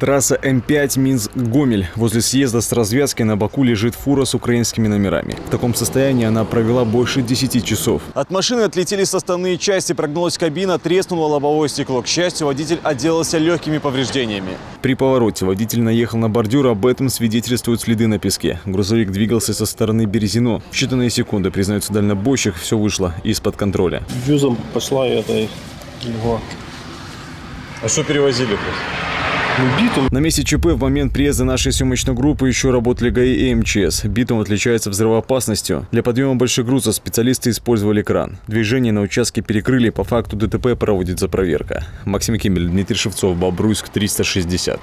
Трасса М5 Минск-Гомель. Возле съезда с развязки на боку лежит фура с украинскими номерами. В таком состоянии она провела больше 10 часов. От машины отлетели составные части, прогнулась кабина, треснуло лобовое стекло. К счастью, водитель отделался легкими повреждениями. При повороте водитель наехал на бордюр, об этом свидетельствуют следы на песке. Грузовик двигался со стороны Березино. В считанные секунды, признается дальнобойщик, все вышло из-под контроля. Юзом пошла эта его А что перевозили просто? Битум. На месте ЧП в момент приезда нашей съемочной группы еще работали ГАИ и МЧС. Битум отличается взрывоопасностью. Для подъема больших грузов специалисты использовали кран. Движение на участке перекрыли. По факту ДТП проводится проверка. Максим Кимель, Дмитрий Шевцов, Бобруйск, 360.